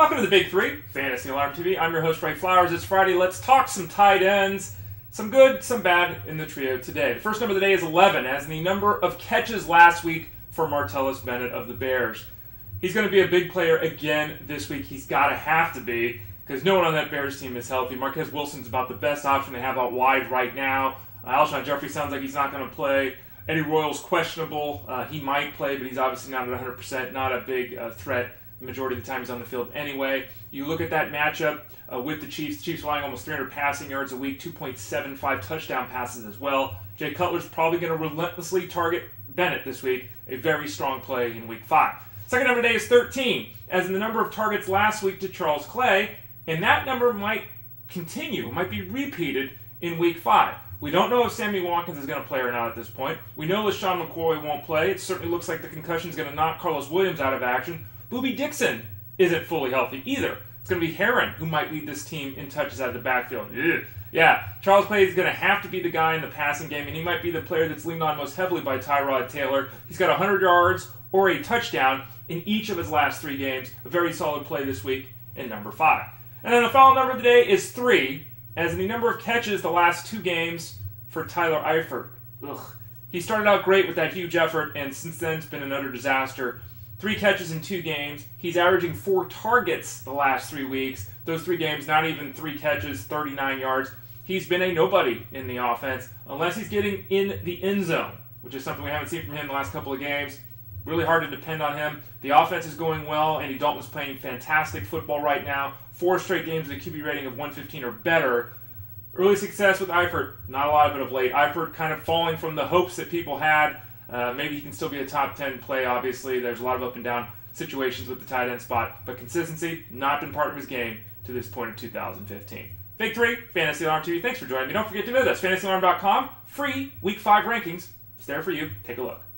Welcome to the Big Three, Fantasy Alarm TV. I'm your host, Ray Flowers. It's Friday. Let's talk some tight ends. Some good, some bad in the trio today. The first number of the day is 11, as in the number of catches last week for Martellus Bennett of the Bears. He's going to be a big player again this week. He's got to have to be because no one on that Bears team is healthy. Marquess Wilson's about the best option they have out wide right now. Uh, Alshon Jeffery sounds like he's not going to play. Eddie Royal's questionable. Uh, he might play, but he's obviously not at 100%, not a big uh, threat the majority of the time he's on the field anyway. You look at that matchup uh, with the Chiefs. Chiefs relying almost 300 passing yards a week, 2.75 touchdown passes as well. Jay Cutler's probably going to relentlessly target Bennett this week. A very strong play in week five. Second number today is 13, as in the number of targets last week to Charles Clay, and that number might continue, might be repeated in week five. We don't know if Sammy Watkins is going to play or not at this point. We know LeSean McCoy won't play. It certainly looks like the concussion is going to knock Karlos Williams out of action. Boobie Dixon isn't fully healthy either. It's going to be Herron who might lead this team in touches out of the backfield. Ugh. Yeah, Charles Clay is going to have to be the guy in the passing game, and he might be the player that's leaned on most heavily by Tyrod Taylor. He's got 100 yards or a touchdown in each of his last three games. A very solid play this week in number five. And then the final number of the day is three, as in the number of catches the last two games for Tyler Eifert. Ugh. He started out great with that huge effort, and since then it's been another disaster. Three catches in two games. He's averaging four targets the last three weeks. Those three games, not even three catches, 39 yards. He's been a nobody in the offense unless he's getting in the end zone, which is something we haven't seen from him the last couple of games. Really hard to depend on him. The offense is going well. Andy Dalton's playing fantastic football right now. Four straight games with a QB rating of 115 or better. Early success with Eifert, not a lot of it of late. Eifert kind of falling from the hopes that people had uh, maybe he can still be a top 10 play, obviously. There's a lot of up and down situations with the tight end spot, but consistency, not been part of his game to this point of 2015. Big three, Fantasy Alarm TV. Thanks for joining me. Don't forget to visit us, fantasyalarm.com. Free Week 5 rankings. It's there for you. Take a look.